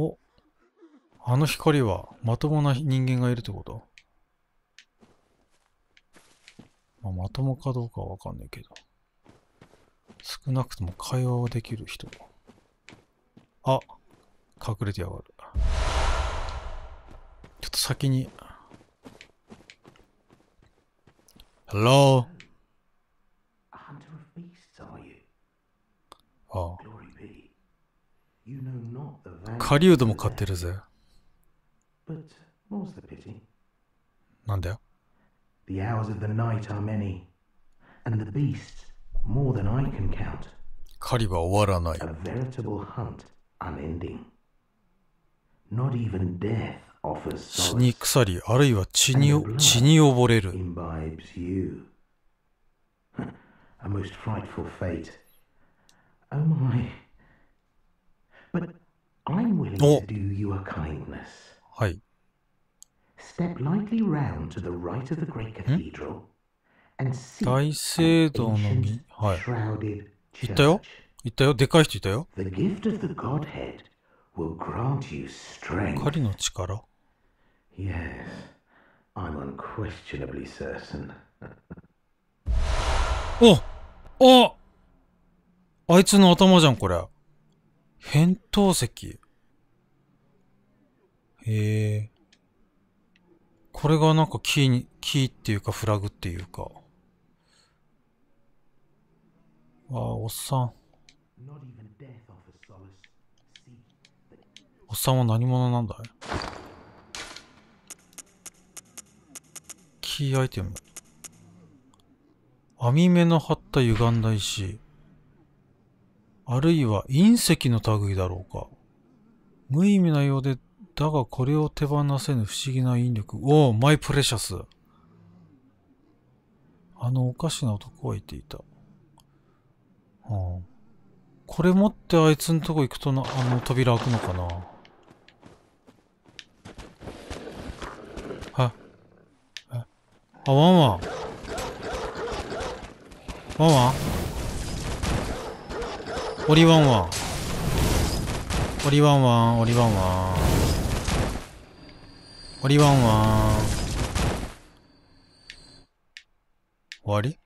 おあの光はまともな人間がいるってこと？まあ、まともかどうかはわかんないけど。少なくとも会話はできる人。あ隠れてやがる。ちょっと先に。Hello? A hunter of beasts, are you? あ Glory be. You know not the あ。value 狩人も飼ってる.ぜ。なんだよ The hours of the night are many, and the beasts more than I can count. 狩りは終わらない A。veritable hunt, unending. Not even death offers 死に.腐り、あるいは血に、血に溺れる。imbibes you. A most frightful fate. Oh my. But I'm willing Oh. to do you a kindness. はい。Step lightly round to the right of the great cathedral and see 大聖堂のみ、はい。shrouded 行ったよ church. いたよでかい人いたよ The gift of the Godhead will grant you strength. 狩りの力 Yes, I'm unquestionably certain. おおあいつの頭じゃん、これ。扁桃石。へえ。これがなんかキーに、キーっていうかフラグっていうか。ああ、おっさん。おっさんは何者なんだい？キーアイテム。網目の張った歪んだ石。あるいは隕石の類だろうか。無意味なようで、だがこれを手放せぬ不思議な引力。おお、マイプレシャス。あのおかしな男は言っていた。うん。これ持ってあいつんとこ行くとな、あの扉開くのかなはえあ、ワンワン。ワンワン？オリワンワン。オリワンワン、オリワンワン。オリワンワン。終わり？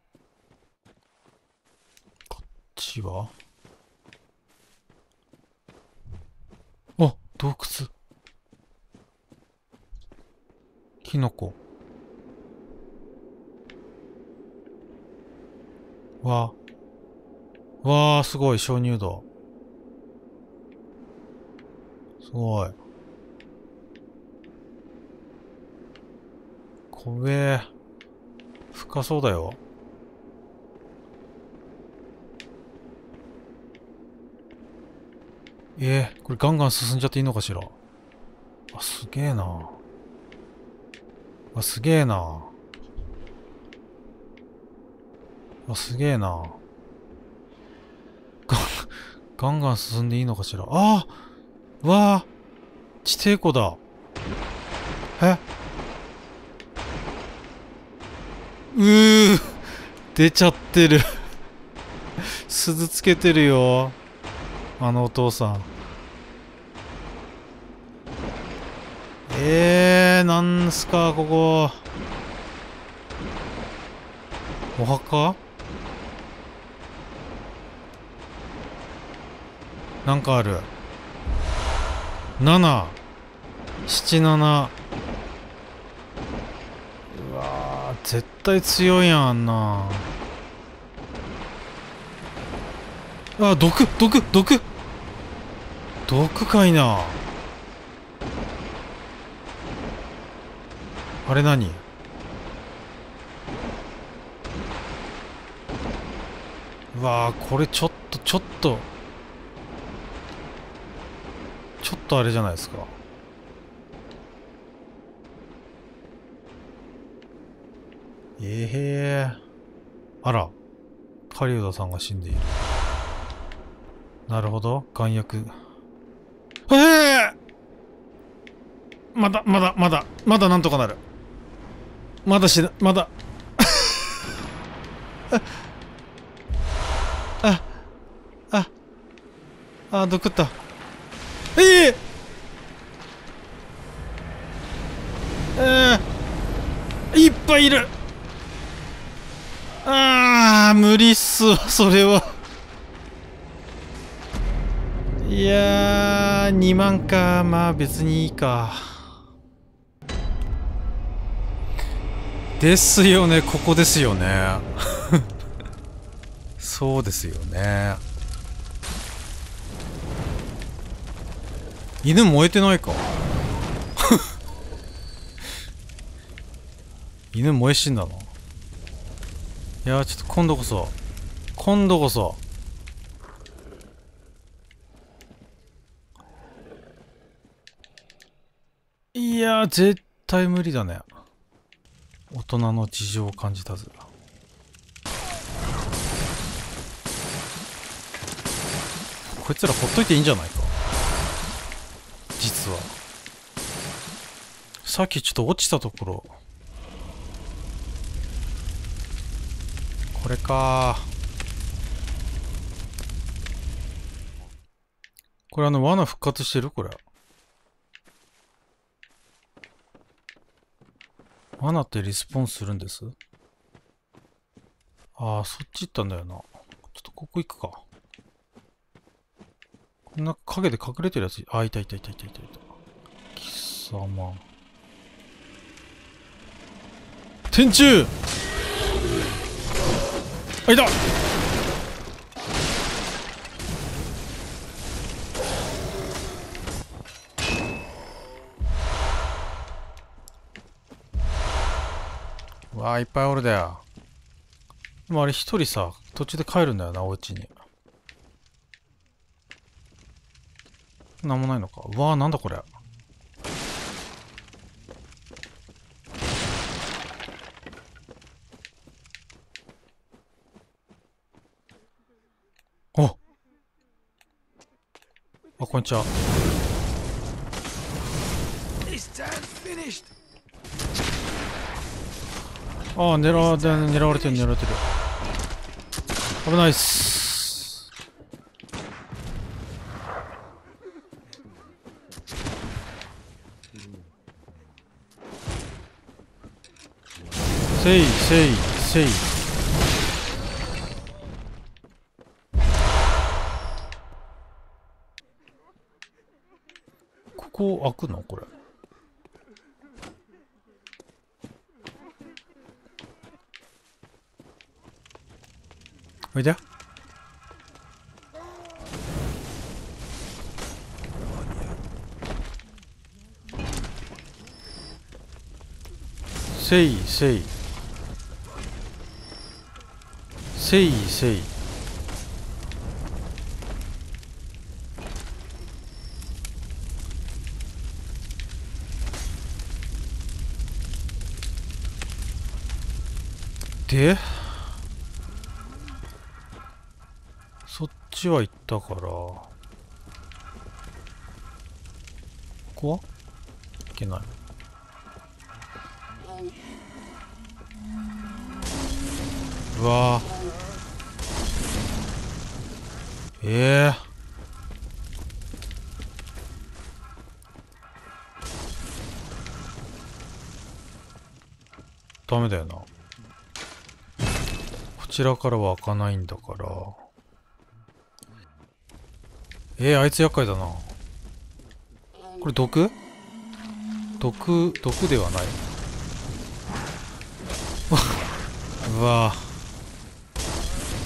こっちは？あ、洞窟。キノコ。わ。わあ、すごい、鍾乳洞。すごい。怖え。深そうだよ。えー、これガンガン進んじゃっていいのかしら？あ、すげえな。あ、すげえな。あ、すげえな。ガン、ガン進んでいいのかしら？ああわあ地底湖だ。え？うー出ちゃってる。鈴つけてるよ。あのお父さん。えー、なんすか、ここ。お墓？なんかある。7、7、7。うわ、絶対強いやん、あんな。あ、毒、毒、毒毒かいな。あれ何？うわこれちょっとちょっとちょっとあれじゃないですか。ええあら。狩人さんが死んでいる。なるほど。眼薬ええまだまだまだ。まだなんとかなる。まだしなまだ。ああああ毒った。えええー、いっぱいいる。あー無理っすわそれは。いやー2万か。まあ別にいいか。ですよね。ここですよね。そうですよね。犬燃えてないか。犬燃え死んだのいやちょっと今度こそ。今度こそ。いや絶対無理だね。大人の事情を感じたぜ。こいつらほっといていいんじゃないか。実は。さっきちょっと落ちたところこれか。これあの罠復活してる？これ。罠ってリスポンするんです？ああそっち行ったんだよな。ちょっとここ行くか。こんな影で隠れてるやつ。あいたいたいたいたいたいた。貴様。天柱！あいた。わあいっぱいおるだよ。でもあれ一人さ途中で帰るんだよなお家に。なんもないのか。うわあなんだこれおあこんにちは.ああ狙わ狙われてる狙われてる。危ないっす。せいせいせいここ開くの？これ。おいで。せいせい。せいせい。でそっちは行ったから。ここは？行けない。うわ。ーええ。ダメだよな。ちらからは開かないんだから。えー、あいつ厄介だな。これ毒？毒毒ではない。うわ。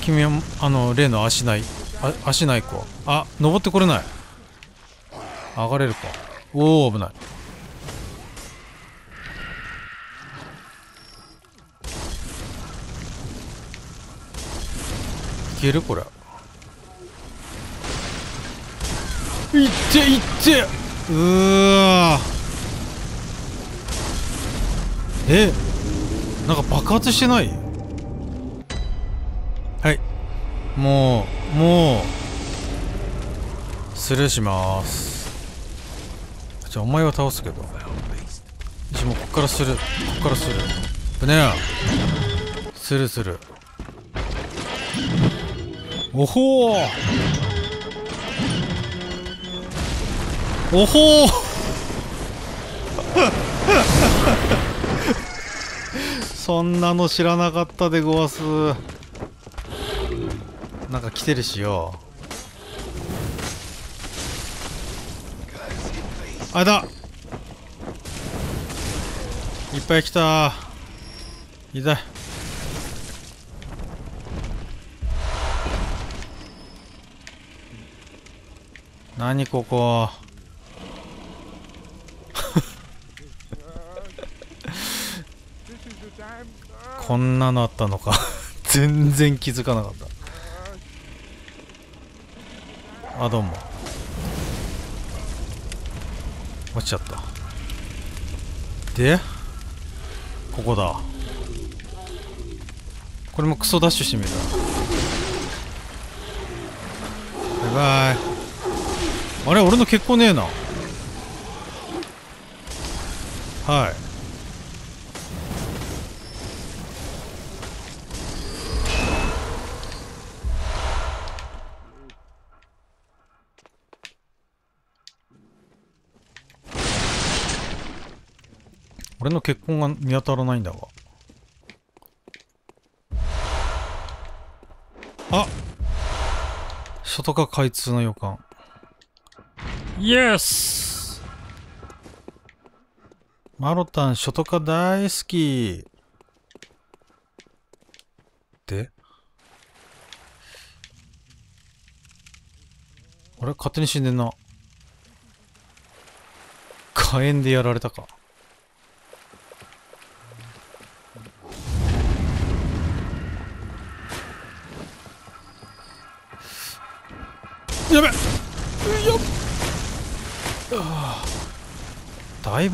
君はあの例の足ないあ足ない子。あ登ってこれない。上がれるか。おお危ない。ける？これ。いっていって。うわえ？なんか爆発してない？はい。もうもう。スルーします。じゃあお前は倒すけど。よしもうこっからするこっからするぶねえ。するするおほー。おほー。そんなの知らなかったでごわす。なんか来てるしよ。Go, beast. あれだいっぱい来た。痛い何ここ？こんなのあったのか。全然気づかなかった。あどうも。落ちちゃった。で？ここだ。これもクソダッシュしてみる。バイバイ。あれ俺の結構ねえな。はい。俺の結婚が見当たらないんだが。あ外か開通の予感。イエスマロタンショトカ大好き。で？あれ？勝手に死んでんな。火炎でやられたか。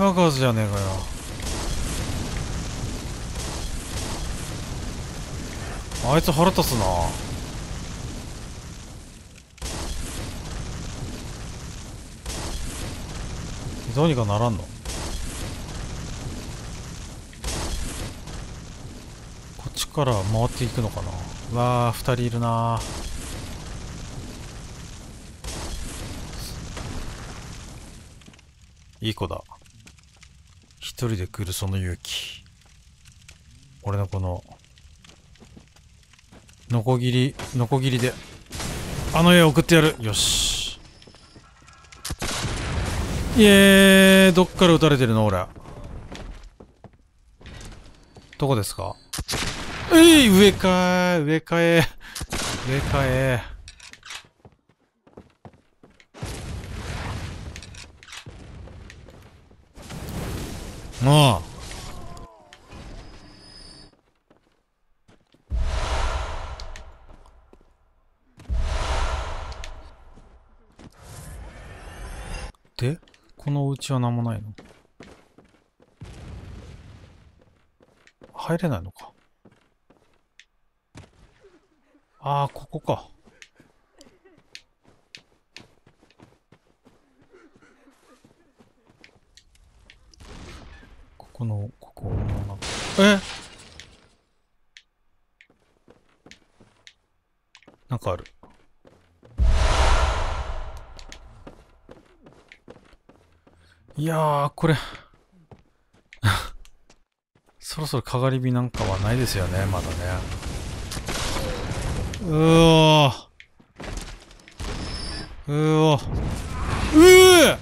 爆発じゃねえかよあいつ腹立つなどうにかならんのこっちから回っていくのかなうわあ二人いるなーいい子だ人で来るその勇気。俺のこのノコギリノコギリであの絵送ってやる。よし。イエーどっから撃たれてるの？俺。どこですか？えい上かー上かえ上かえ。もうでこのお家は何もないの？入れないのか？ああここか。ここのここのなんかえ？なんかあるいやー、これ。そろそろかがり火なんかはないですよね、まだね。うおー。うおー。うー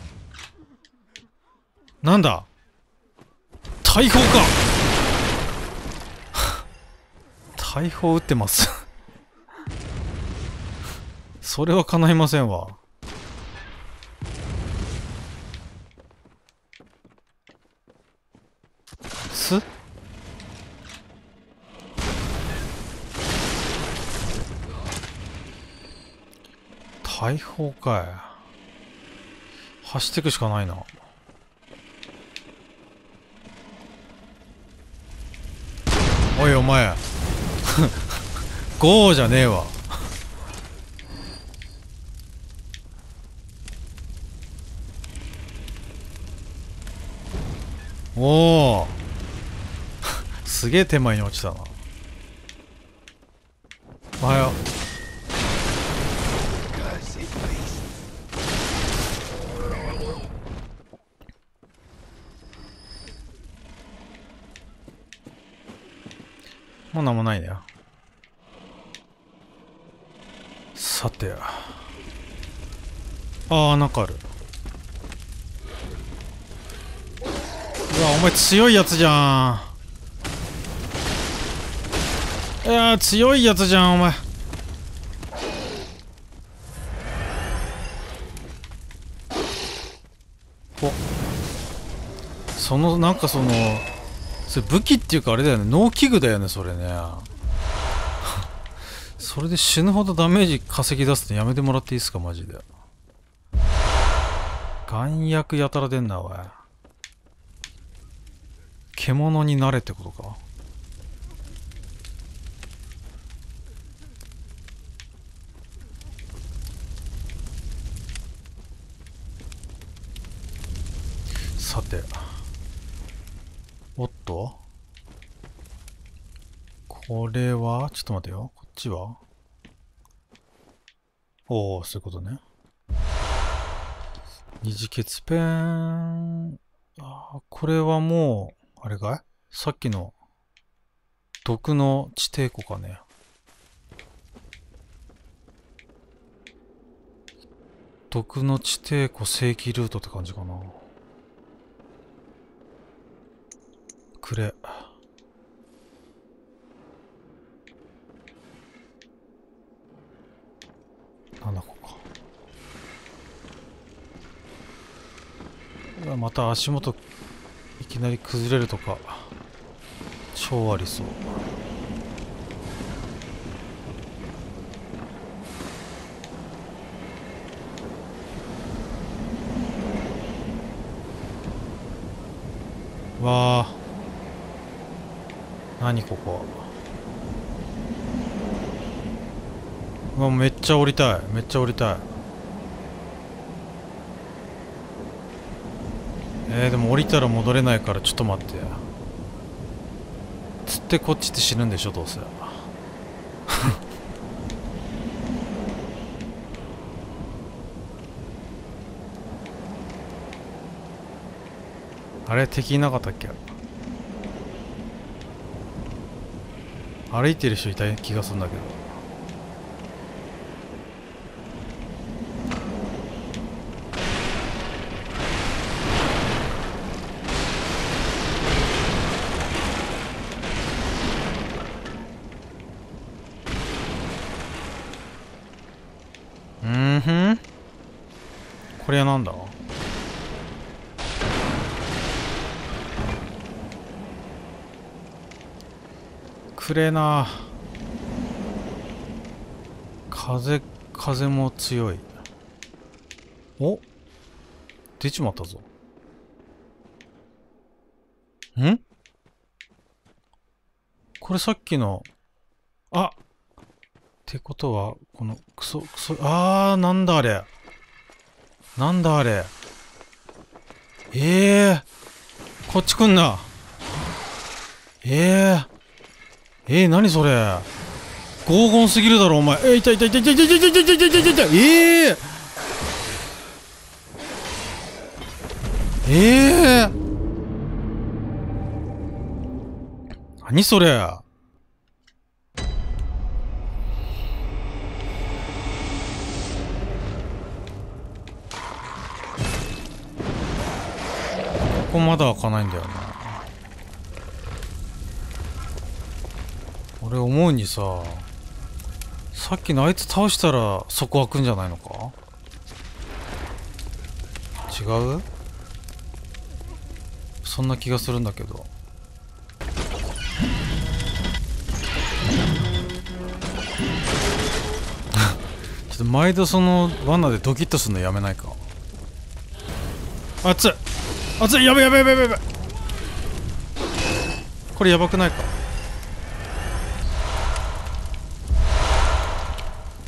なんだ？大砲か。大砲撃ってます。それは叶いませんわ。す？大砲かい。走ってくしかないな。おいお前。ゴーじゃねえわ。おおすげえ手前に落ちたな。おはよう。もうなんもないね。さて。ああなんかある。うわお前強いやつじゃん。いや強いやつじゃんお前。お。そのなんかそのそれ武器っていうかあれだよね。農機具だよねそれね。それで死ぬほどダメージ稼ぎ出すのやめてもらっていいですかマジで。眼薬やたら出んなおい。獣になれってことか。さて。おっと？これは？ちょっと待てよ。こっちは？おおそういうことね。二次血ペン。あーこれはもうあれかい？さっきの毒の地底湖かね。毒の地底湖正規ルートって感じかな。くれ。7個か。また足元いきなり崩れるとか。超ありそう。わあ。何ここ？うわめっちゃ降りたい。めっちゃ降りたい。えー、でも降りたら戻れないからちょっと待って。つってこっちって死ぬんでしょどうせ。あれ敵いなかったっけ？歩いてる人いた気がするんだけどうんふんこれはなんだくれな風風も強い。お？出ちまったぞ。ん？これさっきのあ！ってことはこのクソクソあーなんだあれ。なんだあれ。ええー、こっち来んな。ええー。えー、何それ？黄金すぎるだろお前。えー、痛い痛い痛い痛い痛い痛い痛い痛い痛い痛い痛い。えー、えー、何それ？ここまだ開かないんだよな。俺思うにささっきのあいつ倒したらそこ開くんじゃないのか？違う？そんな気がするんだけど。ちょっと毎度その罠でドキッとするのやめないか？熱い熱いやべやべやべやべやべ。これやばくないか？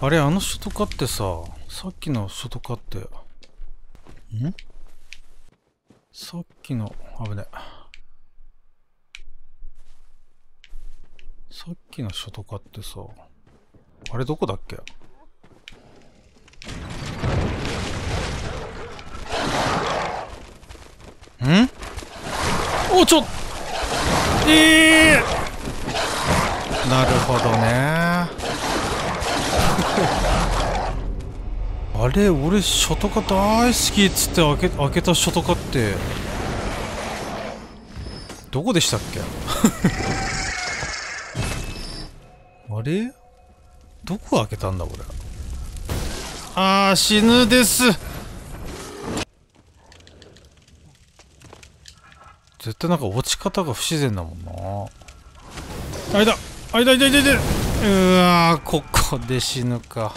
あれあのショトカってささっきのショトカって。ん？さっきの危ね。さっきのショトカってさあれどこだっけ？ん？おちょええー！なるほどねあれ俺ショトカ大好きっつって開け開けたショトカって。どこでしたっけ？あれ？どこ開けたんだ俺あー死ぬです。絶対なんか落ち方が不自然だもんな。あいだあいだいだいだいだうわーここで死ぬか。